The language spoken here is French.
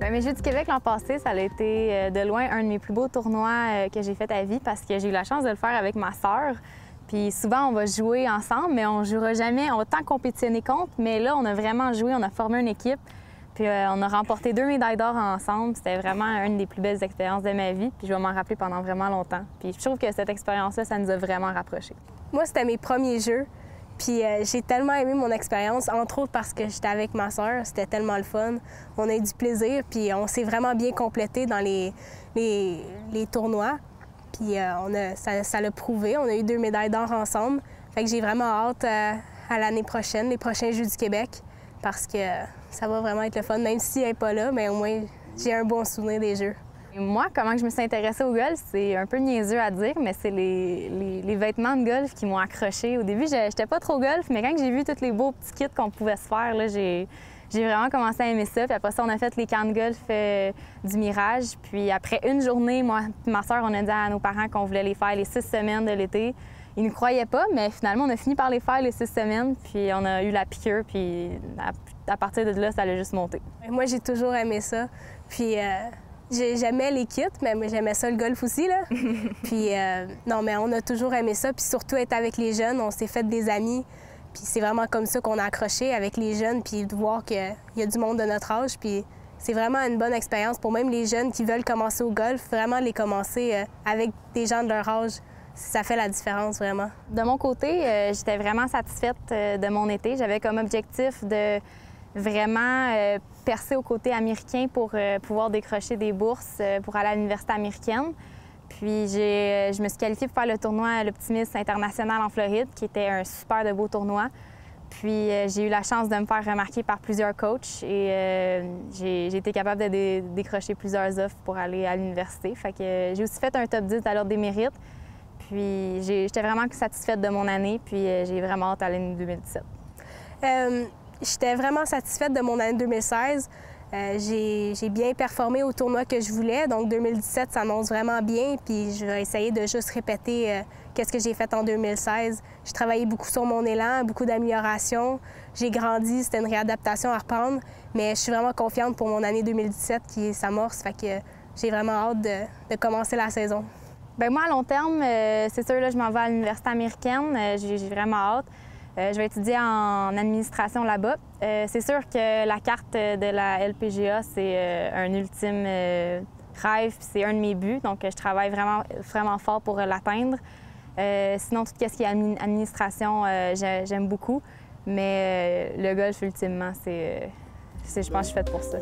Bien, mes Jeux du Québec l'an passé, ça a été euh, de loin un de mes plus beaux tournois euh, que j'ai fait à vie parce que j'ai eu la chance de le faire avec ma sœur. Puis souvent, on va jouer ensemble, mais on jouera jamais. On va tant compétitionner contre, mais là, on a vraiment joué, on a formé une équipe. Puis euh, on a remporté deux médailles d'or ensemble. C'était vraiment une des plus belles expériences de ma vie. Puis je vais m'en rappeler pendant vraiment longtemps. Puis je trouve que cette expérience-là, ça nous a vraiment rapprochés. Moi, c'était mes premiers jeux. Puis euh, j'ai tellement aimé mon expérience, entre autres parce que j'étais avec ma sœur. C'était tellement le fun. On a eu du plaisir, puis on s'est vraiment bien complété dans les, les, tournois. Puis euh, on a, ça l'a prouvé. On a eu deux médailles d'or ensemble. Fait que j'ai vraiment hâte euh, à l'année prochaine, les prochains Jeux du Québec, parce que ça va vraiment être le fun. Même si elle n'est pas là, mais au moins j'ai un bon souvenir des Jeux. Moi, comment je me suis intéressée au golf, c'est un peu niaiseux à dire, mais c'est les, les, vêtements de golf qui m'ont accroché. Au début, j'étais pas trop golf, mais quand j'ai vu tous les beaux petits kits qu'on pouvait se faire, j'ai vraiment commencé à aimer ça. Puis après ça, on a fait les camps de golf euh, du Mirage. Puis après une journée, moi ma soeur, on a dit à nos parents qu'on voulait les faire les six semaines de l'été. Ils ne croyaient pas, mais finalement, on a fini par les faire les six semaines. Puis on a eu la piqûre, puis à, partir de là, ça allait juste monter. Moi, j'ai toujours aimé ça. Puis... Euh, J'aimais les kits, mais j'aimais ça le golf aussi. Là. puis euh, non, mais on a toujours aimé ça. Puis surtout être avec les jeunes, on s'est fait des amis. Puis c'est vraiment comme ça qu'on a accroché avec les jeunes, puis de voir qu'il y a du monde de notre âge. Puis c'est vraiment une bonne expérience pour même les jeunes qui veulent commencer au golf, vraiment les commencer euh, avec des gens de leur âge. Ça fait la différence vraiment. De mon côté, euh, j'étais vraiment satisfaite de mon été. J'avais comme objectif de vraiment euh, percer au côté américain pour euh, pouvoir décrocher des bourses euh, pour aller à l'université américaine. Puis je me suis qualifiée pour faire le tournoi l'Optimiste international en Floride, qui était un super de beau tournoi. Puis j'ai eu la chance de me faire remarquer par plusieurs coachs et j'ai été capable de décrocher plusieurs offres pour aller à l'université. Fait que j'ai aussi fait un top 10 à l'ordre des mérites. Puis j'étais vraiment satisfaite de mon année, puis j'ai vraiment hâte à l'année 2017. J'étais vraiment satisfaite de mon année 2016. Euh, j'ai bien performé au tournoi que je voulais. Donc 2017 s'annonce vraiment bien. Puis je vais essayer de juste répéter euh, qu'est-ce que j'ai fait en 2016. J'ai travaillé beaucoup sur mon élan, beaucoup d'améliorations. J'ai grandi, c'était une réadaptation à reprendre. Mais je suis vraiment confiante pour mon année 2017 qui s'amorce. Fait que j'ai vraiment hâte de, commencer la saison. Bien, moi, à long terme, euh, c'est sûr, là, je m'en vais à l'université américaine. j'ai vraiment hâte. Euh, je vais étudier en administration là-bas. Euh, c'est sûr que la carte de la LPGA, c'est euh, un ultime rêve, c'est un de mes buts. Donc, je travaille vraiment, vraiment fort pour l'atteindre. sinon, tout ce qui est administration, j'aime beaucoup. Mais le golf, ultimement, c'est, je pense que je suis faite pour ça.